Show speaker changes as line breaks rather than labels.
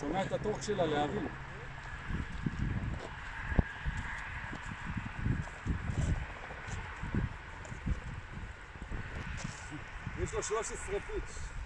שומע את הטורק שלה להבין.
יש לו 13 פיץ'.